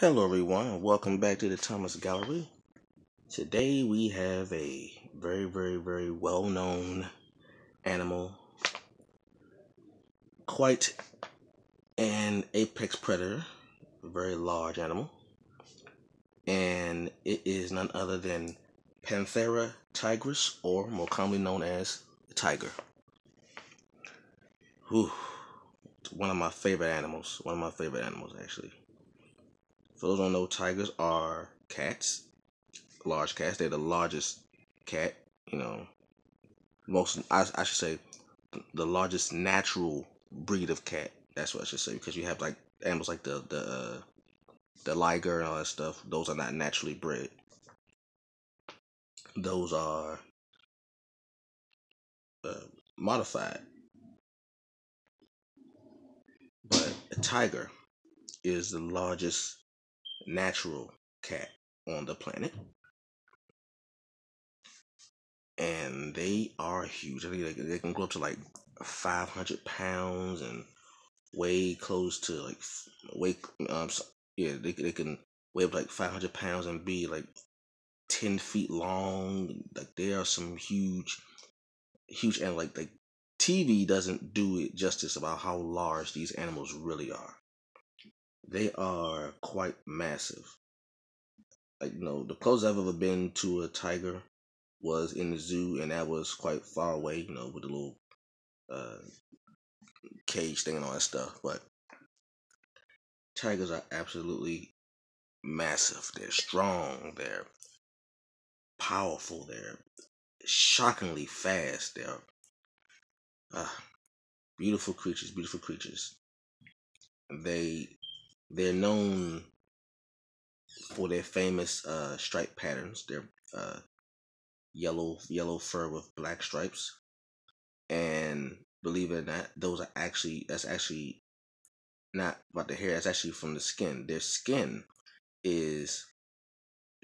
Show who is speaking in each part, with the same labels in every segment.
Speaker 1: Hello, everyone. Welcome back to the Thomas Gallery. Today we have a very, very, very well known animal, quite an apex predator, a very large animal, and it is none other than Panthera tigris, or more commonly known as the tiger. Whew. One of my favorite animals. One of my favorite animals, actually. For those don't know, tigers are cats, large cats. They're the largest cat, you know, most, I, I should say, the largest natural breed of cat. That's what I should say, because you have like animals like the, the, uh, the liger and all that stuff. Those are not naturally bred. Those are uh, modified. But a tiger is the largest natural cat on the planet. And they are huge. I think they can go up to like 500 pounds and weigh close to like weigh um yeah they they can weigh up like 500 pounds and be like 10 feet long. Like there are some huge huge and like like TV doesn't do it justice about how large these animals really are they are quite massive. Like you know, the closest I've ever been to a tiger was in the zoo, and that was quite far away. You know, with the little uh, cage thing and all that stuff. But tigers are absolutely massive. They're strong. They're powerful. They're shockingly fast. They're uh, beautiful creatures. Beautiful creatures. They they're known for their famous uh, stripe patterns. They're uh, yellow yellow fur with black stripes, and believe it or not, those are actually that's actually not about the hair. That's actually from the skin. Their skin is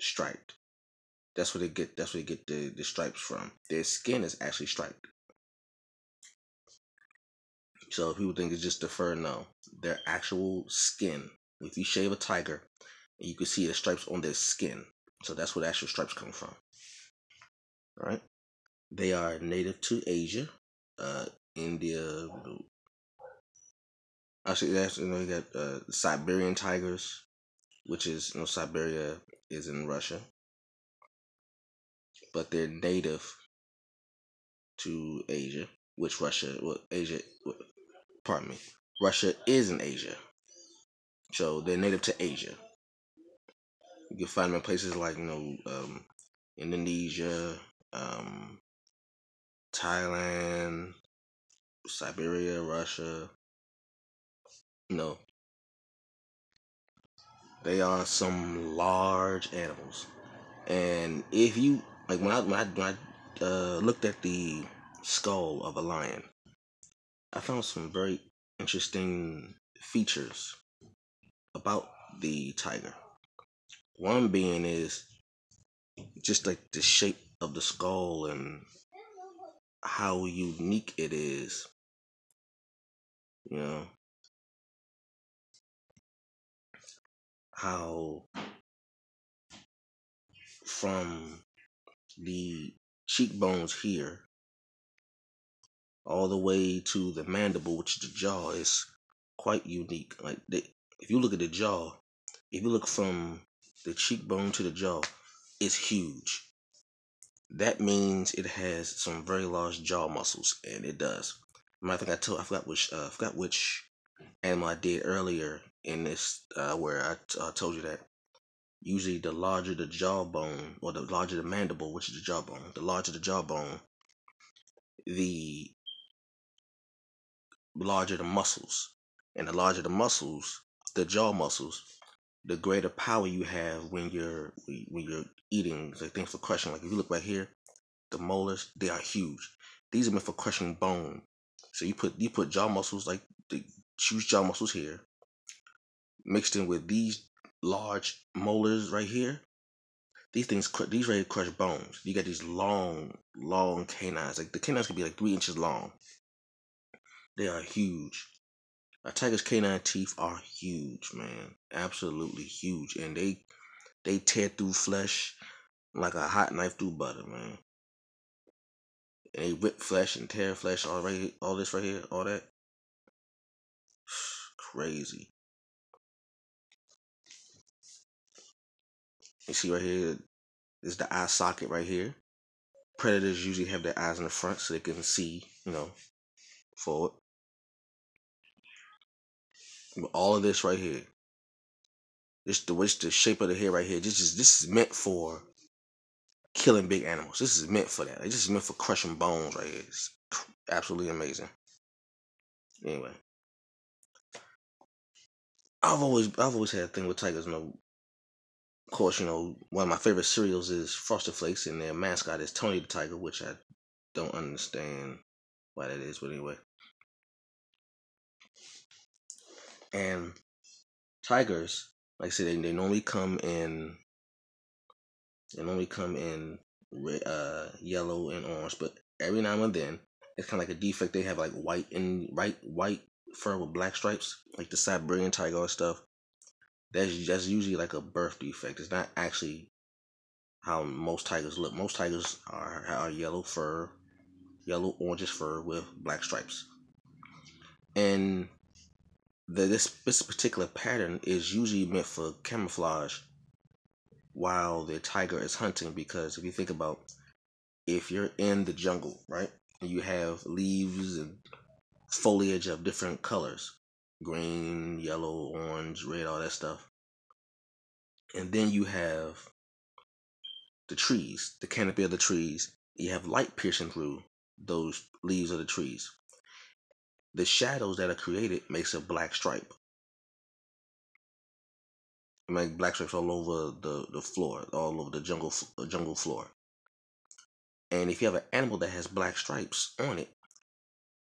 Speaker 1: striped. That's where they get. That's where they get the the stripes from. Their skin is actually striped. So if people think it's just the fur. No, their actual skin. If you shave a tiger, you can see the stripes on their skin. So that's where the actual stripes come from. All right. They are native to Asia, uh, India. Actually, that's you know you got uh, Siberian tigers, which is you know Siberia is in Russia, but they're native to Asia, which Russia, well, Asia, pardon me, Russia is in Asia. So they're native to Asia. You can find them in places like you know um, Indonesia, um, Thailand, Siberia, Russia. You know, they are some large animals, and if you like when I when I, when I uh, looked at the skull of a lion, I found some very interesting features about the tiger. One being is just like the shape of the skull and how unique it is. You know, how from the cheekbones here all the way to the mandible, which is the jaw, is quite unique. Like they, if you look at the jaw, if you look from the cheekbone to the jaw, it's huge. That means it has some very large jaw muscles, and it does. I think I told I forgot which uh, I forgot which animal I did earlier in this uh, where I told you that usually the larger the jawbone or the larger the mandible, which is the jawbone, the larger the jawbone, the larger the muscles, and the larger the muscles, the jaw muscles, the greater power you have when you're when you're eating like things for crushing. Like if you look right here, the molars they are huge. These are meant for crushing bone. So you put you put jaw muscles like the huge jaw muscles here, mixed in with these large molars right here. These things these ready to crush bones. You got these long long canines. Like the canines can be like three inches long. They are huge. A tiger's canine teeth are huge, man. Absolutely huge. And they they tear through flesh like a hot knife through butter, man. And they rip flesh and tear flesh all right all this right here, all that. Crazy. You see right here is the eye socket right here. Predators usually have their eyes in the front so they can see, you know, forward. All of this right here, this the which the shape of the head right here. This is this is meant for killing big animals. This is meant for that. This is meant for crushing bones right here. It's absolutely amazing. Anyway, I've always I've always had a thing with tigers. You know, of course, you know one of my favorite cereals is Frosted Flakes, and their mascot is Tony the Tiger, which I don't understand why that is, but anyway. And tigers, like I said, they, they normally come in. They normally come in red, uh, yellow and orange, but every now and then it's kind of like a defect. They have like white and white white fur with black stripes, like the Siberian tiger stuff. That's that's usually like a birth defect. It's not actually how most tigers look. Most tigers are are yellow fur, yellow orangish fur with black stripes, and the, this this particular pattern is usually meant for camouflage while the tiger is hunting because if you think about if you're in the jungle right and you have leaves and foliage of different colors green yellow orange red all that stuff and then you have the trees the canopy of the trees you have light piercing through those leaves of the trees the shadows that are created makes a black stripe. Make black stripes all over the, the floor, all over the jungle jungle floor. And if you have an animal that has black stripes on it,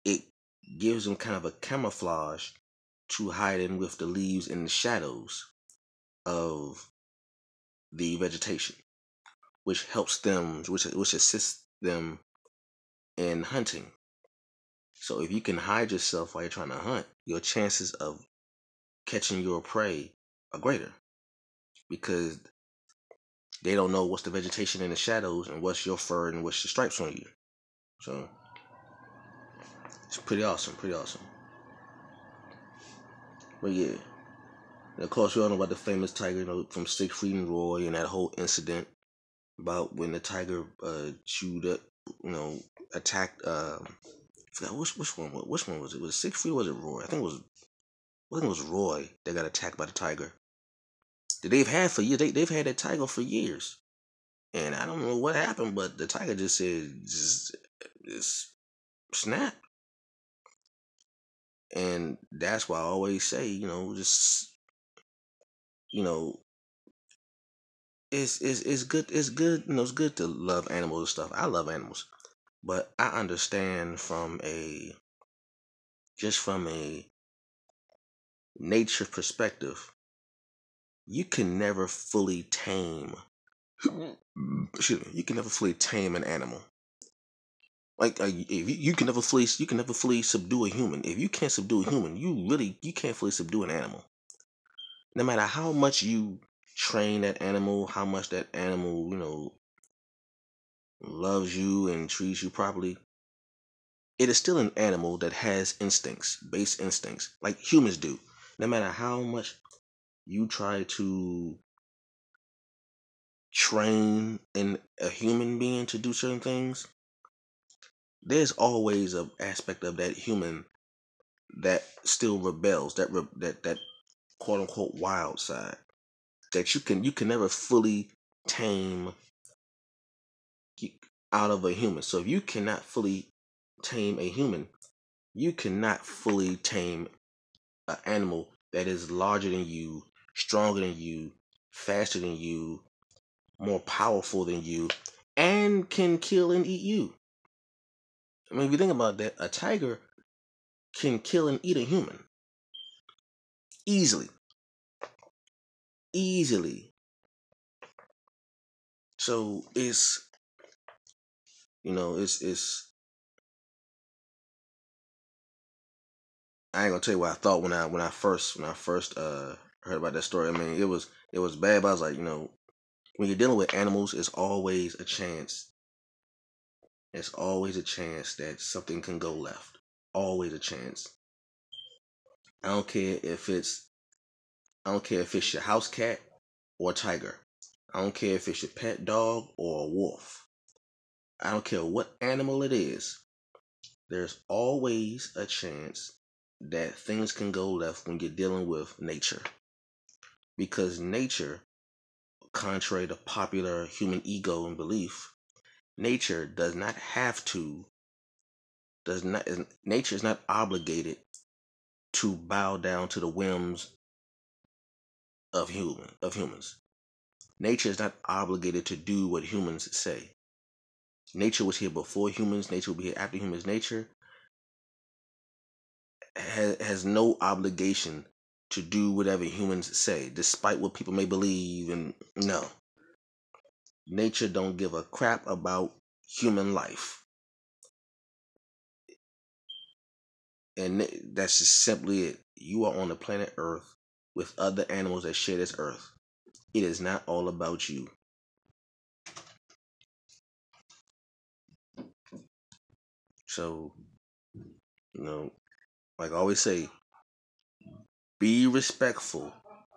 Speaker 1: it gives them kind of a camouflage to hide in with the leaves and the shadows of the vegetation, which helps them, which which assists them in hunting. So if you can hide yourself while you're trying to hunt, your chances of catching your prey are greater because they don't know what's the vegetation in the shadows and what's your fur and what's the stripes on you. So it's pretty awesome, pretty awesome. But yeah. And of course we all know about the famous tiger, you know, from Siegfried and Roy and that whole incident about when the tiger uh chewed up, you know, attacked um forgot which which one was which one was it? Was it Siegfried was it Roy? I think it was I think it was Roy that got attacked by the tiger. That they've had for years. They they've had that tiger for years. And I don't know what happened, but the tiger just said just just snap. And that's why I always say, you know, just you know, it's it's it's good it's good, you know, it's good to love animals and stuff. I love animals. But I understand from a just from a nature perspective, you can never fully tame excuse me, you can never fully tame an animal. Like uh, if you, can never fully you can never fully subdue a human. If you can't subdue a human, you really you can't fully subdue an animal. No matter how much you train that animal, how much that animal, you know, loves you and treats you properly, it is still an animal that has instincts, base instincts, like humans do. No matter how much you try to train in a human being to do certain things, there's always an aspect of that human that still rebels, that re- that that quote unquote wild side that you can you can never fully tame out of a human. So if you cannot fully tame a human, you cannot fully tame an animal that is larger than you, stronger than you, faster than you, more powerful than you, and can kill and eat you. I mean, if you think about that, a tiger can kill and eat a human easily. Easily. So it's you know, it's it's I ain't gonna tell you what I thought when I when I first when I first uh heard about that story. I mean, it was it was bad, but I was like, you know, when you're dealing with animals, it's always a chance. It's always a chance that something can go left. Always a chance. I don't care if it's I don't care if it's your house cat or tiger. I don't care if it's your pet dog or a wolf. I don't care what animal it is. There's always a chance that things can go left when you're dealing with nature. Because nature, contrary to popular human ego and belief, nature does not have to does not nature is not obligated to bow down to the whims of human of humans. Nature is not obligated to do what humans say. Nature was here before humans. Nature will be here after humans. Nature has, has no obligation to do whatever humans say, despite what people may believe. And no, nature don't give a crap about human life. And that's just simply it. You are on the planet Earth with other animals that share this earth. It is not all about you. So, you know, like I always say, be respectful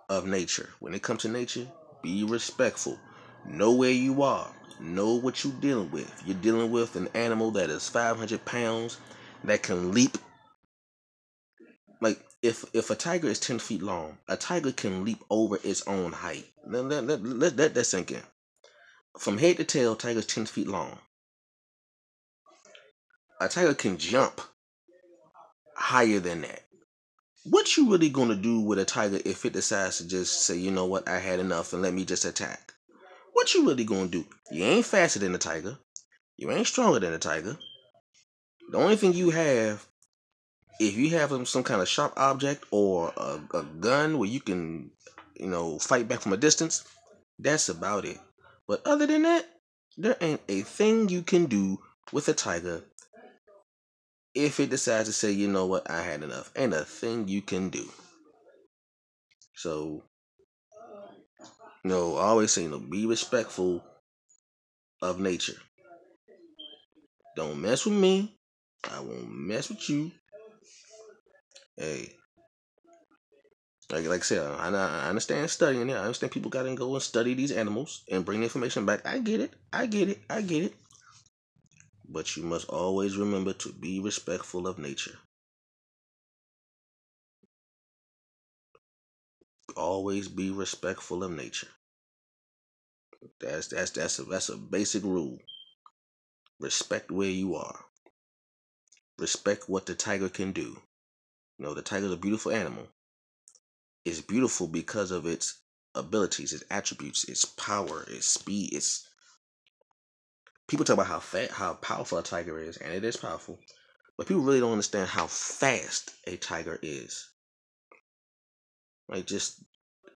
Speaker 1: of nature. When it comes to nature, be respectful. Know where you are. Know what you're dealing with. You're dealing with an animal that is 500 pounds that can leap. Like if if a tiger is 10 feet long, a tiger can leap over its own height. Let, let, let, let, that sink in. From head to tail, tiger's 10 feet long a tiger can jump higher than that. What you really gonna do with a tiger if it decides to just say, you know what, I had enough and let me just attack? What you really gonna do? You ain't faster than a tiger. You ain't stronger than a tiger. The only thing you have, if you have some kind of sharp object or a, a gun where you can, you know, fight back from a distance, that's about it. But other than that, there ain't a thing you can do with a tiger if it decides to say, you know what, I had enough, ain't a thing you can do. So, know, I always say, you know, be respectful of nature. Don't mess with me. I won't mess with you. Hey, like, like I said, I, I understand studying it. I understand people got to go and study these animals and bring the information back. I get it. I get it. I get it. But you must always remember to be respectful of nature. Always be respectful of nature. That's that's that's a that's a basic rule. Respect where you are. Respect what the tiger can do. You know, the tiger's a beautiful animal. It's beautiful because of its abilities, its attributes, its power, its speed, its people talk about how fat, how powerful a tiger is, and it is powerful, but people really don't understand how fast a tiger is. Like just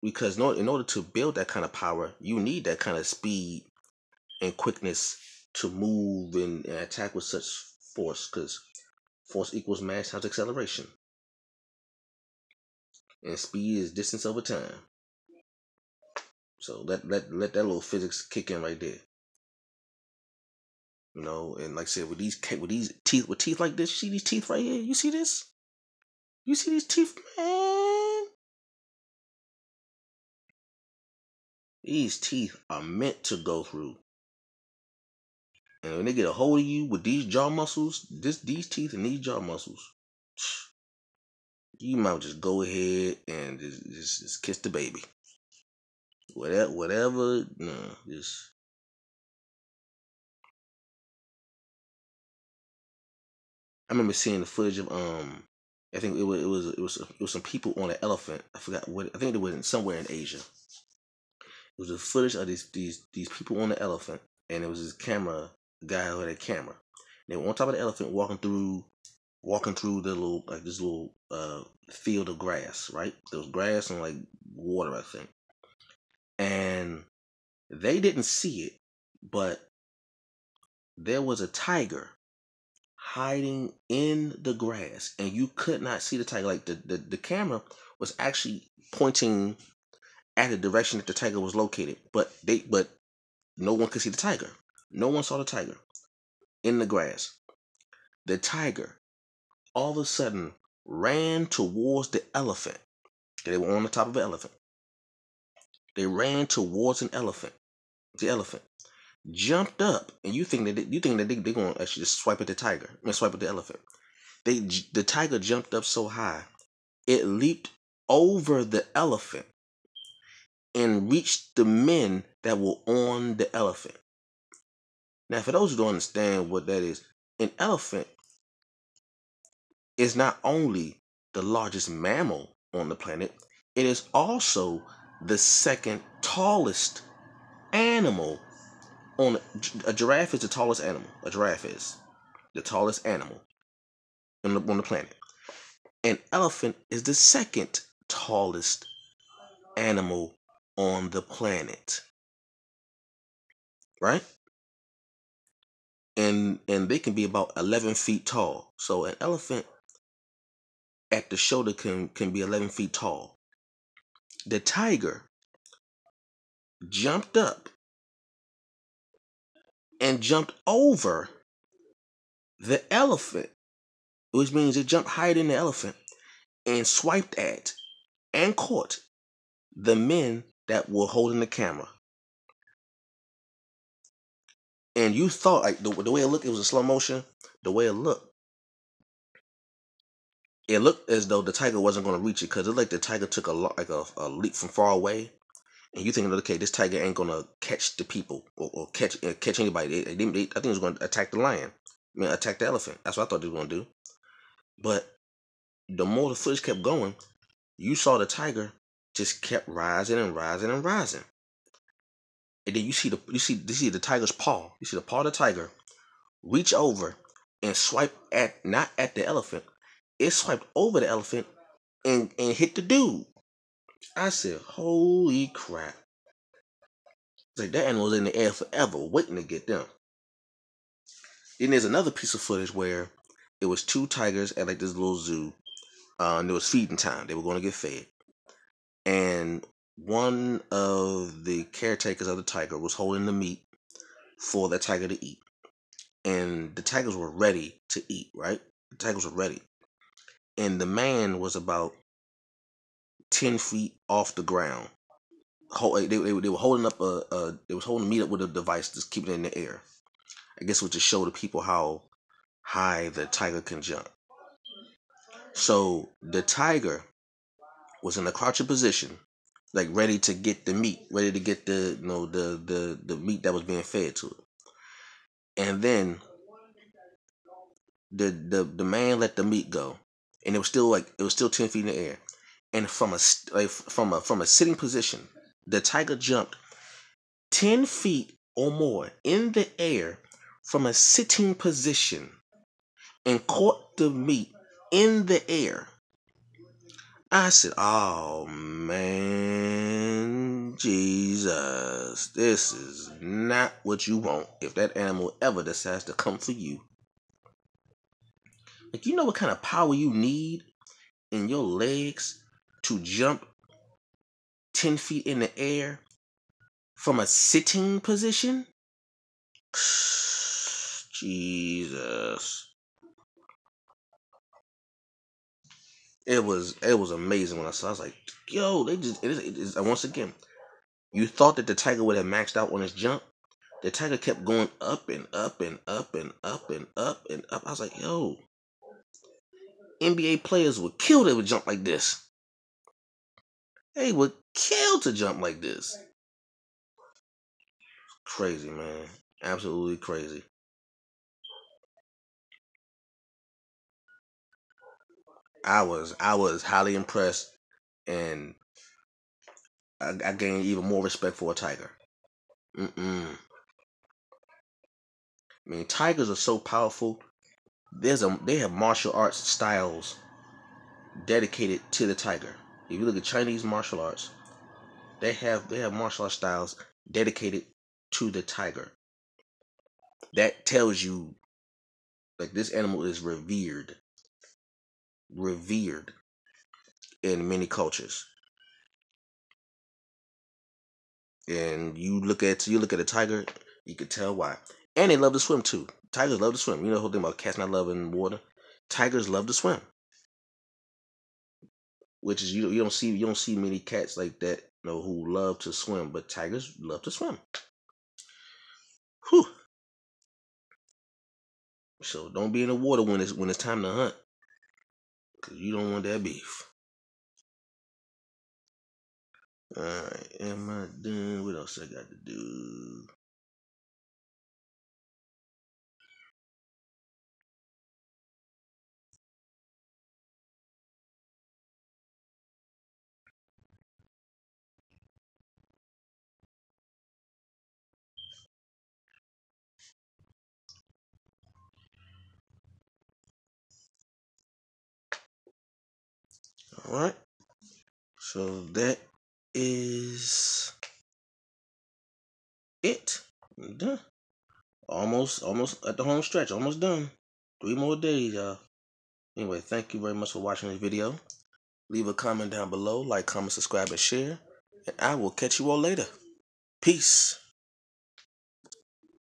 Speaker 1: because in order to build that kind of power, you need that kind of speed and quickness to move and, and attack with such force. Because force equals mass times acceleration, and speed is distance over time. So let let let that little physics kick in right there. You know, and like I said, with these with these teeth with teeth like this, you see these teeth right here. You see this? You see these teeth, man? These teeth are meant to go through. And when they get a hold of you with these jaw muscles, this these teeth and these jaw muscles, you might just go ahead and just, just, just kiss the baby. Whatever, whatever, no, just I remember seeing the footage of um I think it was it was it was it was some people on an elephant. I forgot what I think it was in, somewhere in Asia. It was a footage of these these these people on the elephant, and it was this camera guy who had a camera. And they were on top of the elephant, walking through walking through the little like this little uh field of grass, right? There was grass and like water, I think. And they didn't see it, but there was a tiger hiding in the grass and you could not see the tiger. Like the, the, the camera was actually pointing at the direction that the tiger was located but they but no one could see the tiger. No one saw the tiger in the grass. The tiger all of a sudden ran towards the elephant. They were on the top of an elephant. They ran towards an elephant the elephant jumped up, and you think that they, you think that they, they're gonna actually just swipe at the tiger, mean, swipe at the elephant. They the tiger jumped up so high, it leaped over the elephant and reached the men that were on the elephant. Now, for those who don't understand what that is, an elephant is not only the largest mammal on the planet, it is also the second tallest animal on a giraffe is the tallest animal. A giraffe is the tallest animal on the, on the planet. An elephant is the second tallest animal on the planet. Right? And and they can be about 11 feet tall. So an elephant at the shoulder can can be 11 feet tall. The tiger jumped up and jumped over the elephant, which means it jumped higher than the elephant and swiped at and caught the men that were holding the camera. And you thought, like the, the way it looked, it was a slow motion. The way it looked, it looked as though the tiger wasn't going to reach it because it looked like the tiger took a like a, a leap from far away and you thinking, okay, this tiger ain't gonna catch the people or, or catch uh, catch anybody. They, they, they, I think it was gonna attack the lion. I mean, attack the elephant. That's what I thought they were gonna do. But the more the footage kept going, you saw the tiger just kept rising and rising and rising. And then you see the you see you see the tiger's paw. You see the paw of the tiger reach over and swipe at not at the elephant. It swiped over the elephant and and hit the dude. I said, holy crap. Like that animal was in the air forever waiting to get them. Then there's another piece of footage where it was two tigers at like this little zoo. Uh, and it was feeding time. They were going to get fed. And one of the caretakers of the tiger was holding the meat for the tiger to eat. And the tigers were ready to eat, right? The tigers were ready. And the man was about 10 feet off the ground. They, they, they were holding up a, a, they was holding meat up with a device just keeping it in the air. I guess it would just show the people how high the tiger can jump. So the tiger was in a crouching position, like ready to get the meat, ready to get the you know the the the meat that was being fed to it. And then the the the man let the meat go, and it was still like it was still ten feet in the air and from a from a from a sitting position, the tiger jumped ten feet or more in the air from a sitting position and caught the meat in the air. I said, "Oh man, Jesus, this is not what you want. If that animal ever decides to come for you." Like, you know what kind of power you need in your legs to jump 10 feet in the air from a sitting position? Jesus. It was it was amazing when I saw. I was like, "Yo, they just it is, it is, once again." You thought that the tiger would have maxed out on his jump. The tiger kept going up and up and up and up and up and up. I was like, "Yo, NBA players would kill they would jump like this." They would kill to jump like this. Crazy, man. Absolutely crazy. I was I was highly impressed and I, I gained even more respect for a tiger. Mm-mm. I mean, tigers are so powerful. There's a they have martial arts styles dedicated to the tiger. If you look at Chinese martial arts, they have they have martial arts styles dedicated to the tiger. That tells you Like this animal is revered, revered in many cultures. And you look at you look at a tiger, you can tell why. And they love to swim too. Tigers love to swim. You know the whole thing about cats not loving water. Tigers love to swim. Which is you you don't see you don't see many cats like that you know who love to swim, but tigers love to swim. Whew. So don't be in the water when it's when it's time to hunt. Cause you don't want that beef. Alright, am I done? What else I got to do? All right. So that is it. Done. Almost, almost at the home stretch. Almost done. Three more days, y'all. Anyway, thank you very much for watching this video. Leave a comment down below. Like, comment, subscribe, and share. And I will catch you all later. Peace.